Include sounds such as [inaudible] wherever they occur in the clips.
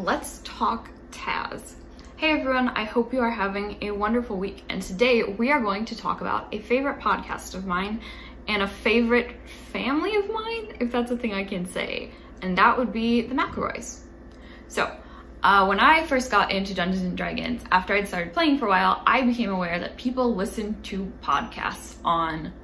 let's talk Taz. Hey everyone, I hope you are having a wonderful week. And today we are going to talk about a favorite podcast of mine and a favorite family of mine, if that's a thing I can say. And that would be the McElroys. So, uh, when I first got into Dungeons and Dragons, after I'd started playing for a while, I became aware that people listen to podcasts on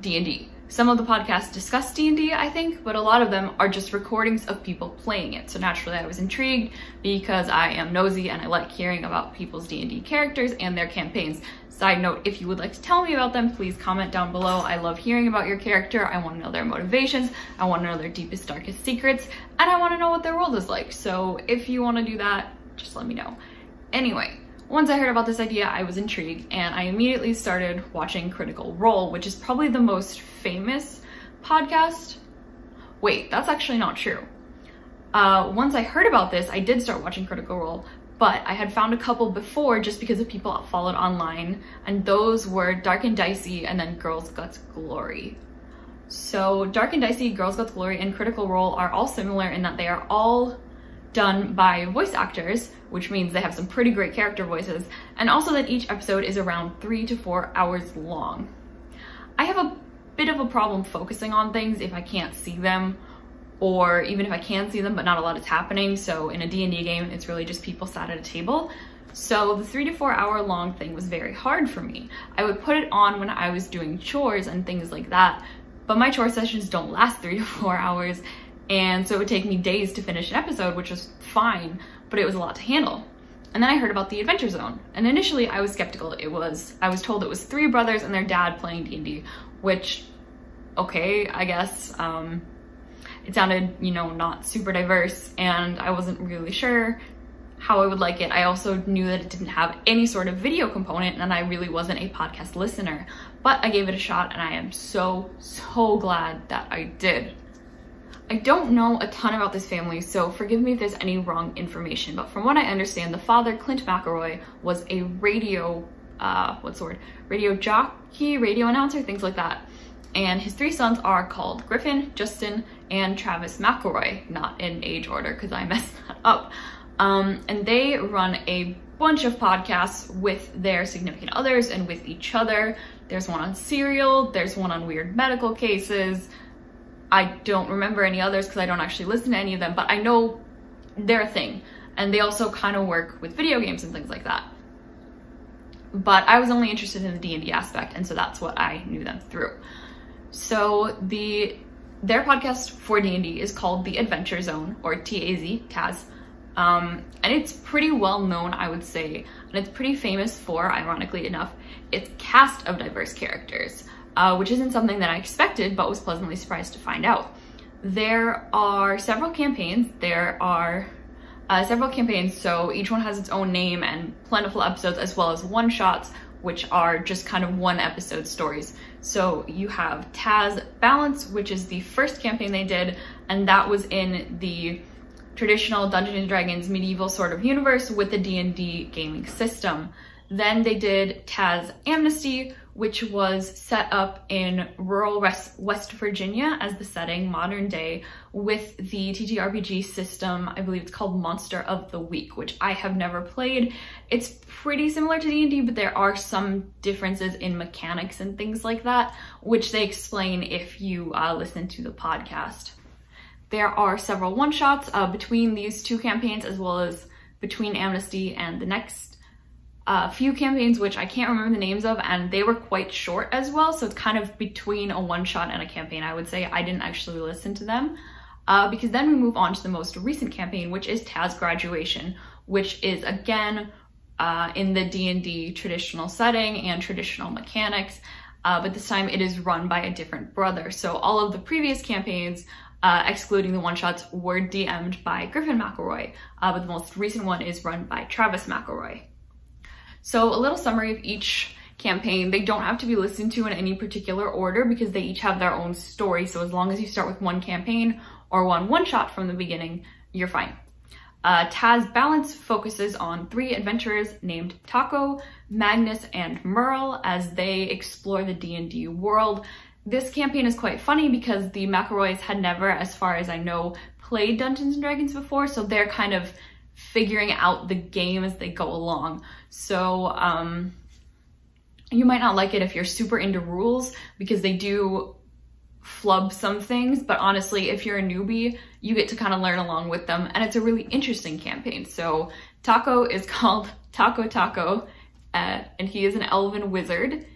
D&D. Some of the podcasts discuss D&D, I think, but a lot of them are just recordings of people playing it. So naturally I was intrigued because I am nosy and I like hearing about people's D&D characters and their campaigns. Side note, if you would like to tell me about them, please comment down below. I love hearing about your character. I want to know their motivations. I want to know their deepest, darkest secrets. And I want to know what their world is like. So if you want to do that, just let me know. Anyway, once I heard about this idea, I was intrigued and I immediately started watching Critical Role, which is probably the most famous podcast. Wait, that's actually not true. Uh, once I heard about this, I did start watching Critical Role, but I had found a couple before just because of people I followed online, and those were Dark and Dicey and then Girls Guts Glory. So Dark and Dicey, Girls Guts Glory, and Critical Role are all similar in that they are all done by voice actors, which means they have some pretty great character voices, and also that each episode is around three to four hours long. I have a bit of a problem focusing on things if I can't see them, or even if I can see them but not a lot is happening, so in a D&D game, it's really just people sat at a table. So the three to four hour long thing was very hard for me. I would put it on when I was doing chores and things like that, but my chore sessions don't last three to four hours, and so it would take me days to finish an episode, which was fine, but it was a lot to handle. And then I heard about the Adventure Zone. And initially I was skeptical. It was, I was told it was three brothers and their dad playing D&D, which, okay, I guess. Um, it sounded, you know, not super diverse and I wasn't really sure how I would like it. I also knew that it didn't have any sort of video component and I really wasn't a podcast listener, but I gave it a shot and I am so, so glad that I did. I don't know a ton about this family, so forgive me if there's any wrong information, but from what I understand, the father, Clint McElroy, was a radio, uh, what's the word? Radio jockey, radio announcer, things like that. And his three sons are called Griffin, Justin, and Travis McElroy, not in age order because I [laughs] messed that up. Um, and they run a bunch of podcasts with their significant others and with each other. There's one on Serial, there's one on weird medical cases, I don't remember any others because I don't actually listen to any of them, but I know they're a thing. And they also kind of work with video games and things like that. But I was only interested in the D&D aspect, and so that's what I knew them through. So the their podcast for D&D is called The Adventure Zone, or TAZ, Taz. Um, and it's pretty well known, I would say, and it's pretty famous for, ironically enough, its cast of diverse characters uh, which isn't something that I expected, but was pleasantly surprised to find out. There are several campaigns. There are uh, several campaigns, so each one has its own name and plentiful episodes, as well as one-shots, which are just kind of one episode stories. So you have Taz Balance, which is the first campaign they did, and that was in the traditional Dungeons & Dragons medieval sort of universe with the D&D gaming system. Then they did Taz Amnesty, which was set up in rural West, Virginia as the setting, modern day, with the TTRPG system, I believe it's called Monster of the Week, which I have never played. It's pretty similar to D&D, but there are some differences in mechanics and things like that, which they explain if you uh, listen to the podcast. There are several one-shots uh, between these two campaigns, as well as between Amnesty and the next a few campaigns which I can't remember the names of and they were quite short as well so it's kind of between a one shot and a campaign I would say. I didn't actually listen to them. Uh, because then we move on to the most recent campaign which is Taz Graduation which is again uh, in the D&D traditional setting and traditional mechanics uh, but this time it is run by a different brother. So all of the previous campaigns uh, excluding the one-shots, were DM'd by Griffin McElroy, uh, but the most recent one is run by Travis McElroy. So a little summary of each campaign. They don't have to be listened to in any particular order because they each have their own story. So as long as you start with one campaign or one one-shot from the beginning, you're fine. Uh, Taz Balance focuses on three adventurers named Taako, Magnus, and Merle as they explore the D&D world. This campaign is quite funny because the McElroys had never, as far as I know, played Dungeons & Dragons before, so they're kind of figuring out the game as they go along. So um, you might not like it if you're super into rules because they do flub some things, but honestly, if you're a newbie, you get to kind of learn along with them and it's a really interesting campaign. So Taako is [laughs] called Taako Taako uh, and he is an elven wizard.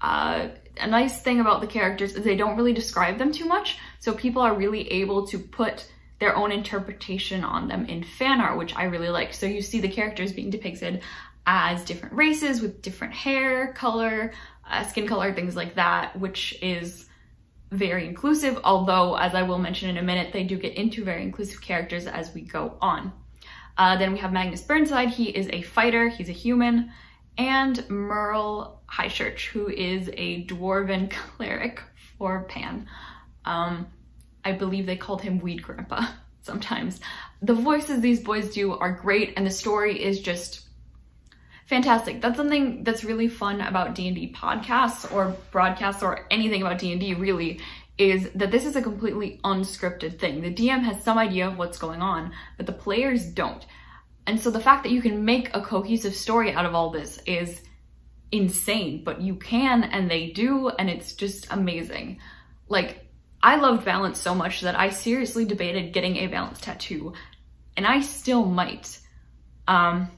Uh, a nice thing about the characters is they don't really describe them too much, so people are really able to put their own interpretation on them in fan art, which I really like. So you see the characters being depicted as different races with different hair color, uh, skin color, things like that, which is very inclusive, although as I will mention in a minute, they do get into very inclusive characters as we go on. Uh, then we have Magnus Burnside, he is a fighter, he's a human, and Merle Highchurch, who is a dwarven [laughs] cleric for Pan. Um, I believe they called him Weed Grandpa [laughs] sometimes. The voices these boys do are great and the story is just fantastic. That's something that's really fun about D&D podcasts or broadcasts or anything about D&D really is that this is a completely unscripted thing. The DM has some idea of what's going on, but the players don't. And so the fact that you can make a cohesive story out of all this is insane, but you can and they do, and it's just amazing. Like, I loved Balance so much that I seriously debated getting a Balance tattoo, and I still might. Um,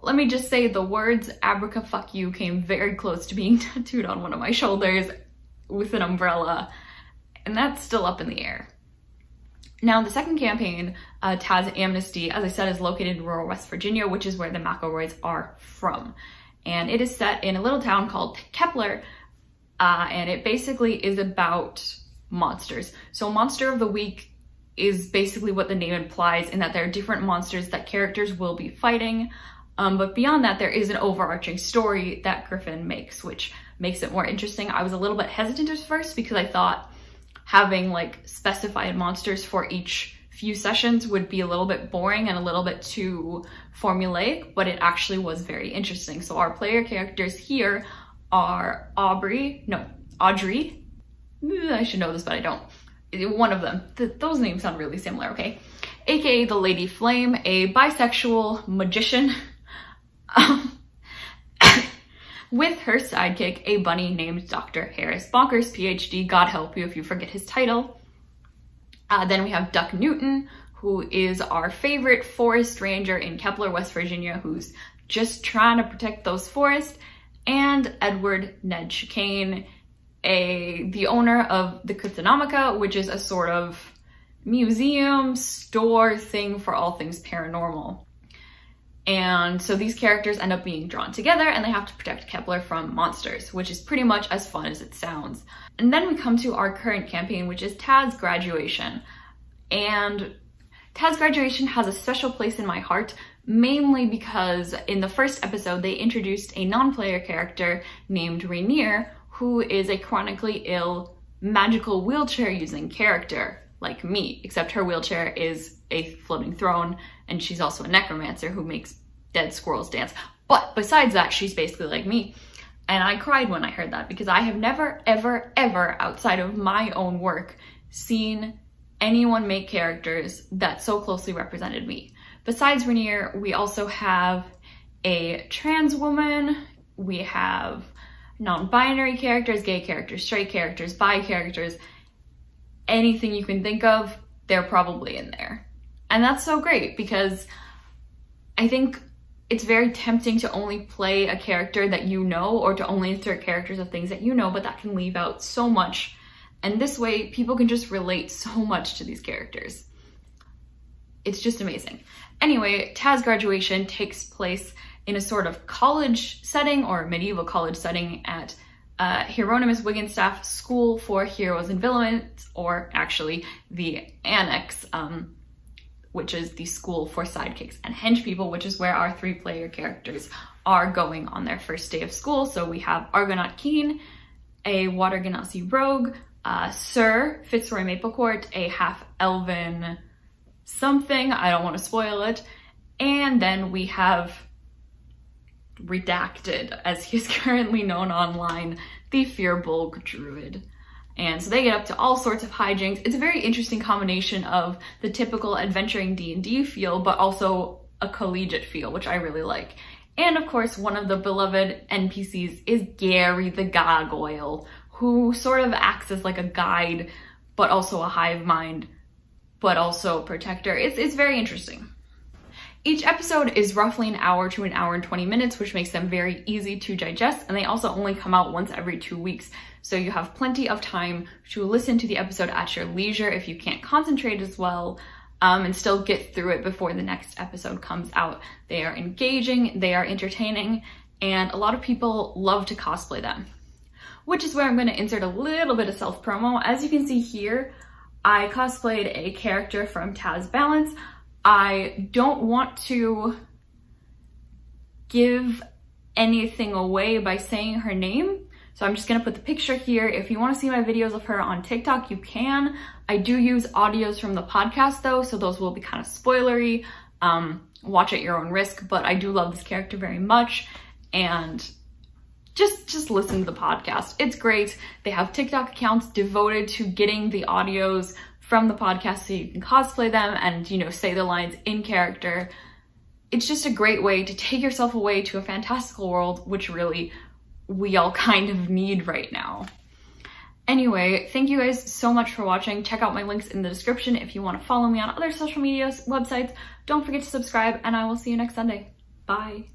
let me just say the words abraca fuck you came very close to being [laughs] tattooed on one of my shoulders with an umbrella, and that's still up in the air. Now, the second campaign, uh, Taz Amnesty, as I said, is located in rural West Virginia, which is where the McElroys are from. And it is set in a little town called Kepler, uh, and it basically is about monsters. So Monster of the Week is basically what the name implies in that there are different monsters that characters will be fighting. Um, but beyond that, there is an overarching story that Griffin makes, which makes it more interesting. I was a little bit hesitant at first because I thought having like specified monsters for each few sessions would be a little bit boring and a little bit too formulaic, but it actually was very interesting. So our player characters here are Aubrey, no, Audrey. I should know this, but I don't. One of them. Th those names sound really similar, okay? AKA the Lady Flame, a bisexual magician. Um, [coughs] with her sidekick, a bunny named Dr. Harris Bonkers, PhD. God help you if you forget his title. Uh, then we have Duck Newton, who is our favorite forest ranger in Kepler, West Virginia, who's just trying to protect those forests. And Edward Ned Chicane, a the owner of the Cryptonomica, which is a sort of museum store thing for all things paranormal. And so these characters end up being drawn together and they have to protect Kepler from monsters, which is pretty much as fun as it sounds. And then we come to our current campaign, which is Taz Graduation. And Taz Graduation has a special place in my heart, mainly because in the first episode, they introduced a non-player character named Rainier, who is a chronically ill magical wheelchair using character like me, except her wheelchair is a floating throne and she's also a necromancer who makes dead squirrels dance. But besides that, she's basically like me. And I cried when I heard that because I have never, ever, ever outside of my own work seen anyone make characters that so closely represented me. Besides Rainier, we also have a trans woman, we have non-binary characters, gay characters, straight characters, bi characters, anything you can think of, they're probably in there. And that's so great because I think it's very tempting to only play a character that you know or to only insert characters of things that you know, but that can leave out so much. And this way, people can just relate [laughs] so much to these characters. It's just amazing. Anyway, Taz graduation takes place in a sort of college setting or medieval college setting at uh, Hieronymus Wigglestaff School for Heroes and Villains, or actually the Annex, um, which is the school for sidekicks and hench people, which is where our three player characters are going on their first day of school. So we have Argonaut Keen, a Water Genasi rogue, uh, Sir Fitzroy Maplecourt, a half elven something, I don't want to spoil it. And then we have Redacted, as he's [laughs] currently known online, the Firbolg Druid. And so they get up to all sorts of hijinks. It's a very interesting combination of the typical adventuring D&D feel, but also a collegiate feel, which I really like. And of course, one of the beloved NPCs is Gary the Gargoyle, who sort of acts as like a guide, but also a hive mind, but also protector. It's, it's very interesting. Each episode is roughly an hour to an hour and 20 minutes, which makes them very easy to digest, and they also only come out once every two weeks. So you have plenty of time to listen to the episode at your leisure if you can't concentrate as well, um, and still get through it before the next episode comes out. They are engaging, they are entertaining, and a lot of people love to cosplay them. Which is where I'm gonna insert a little bit of self-promo. As you can see here, I cosplayed a character from Taz Balance. I don't want to give anything away by saying her name. So I'm just gonna put the picture here. If you wanna see my videos of her on TikTok, you can. I do use audios from the podcast though, so those will be kind of spoilery. Um, watch at your own risk, but I do love this character very much. And just just listen to the podcast. It's great. They have TikTok accounts devoted to getting the audios from the podcast so you can cosplay them and, you know, say the lines in character. It's just a great way to take yourself away to a fantastical world, which really we all [laughs] kind of need right now. Anyway, thank you guys so much for watching. Check out my links in the description if you want to follow me on other social media websites. Don't forget to subscribe and I will see you next Sunday. Bye.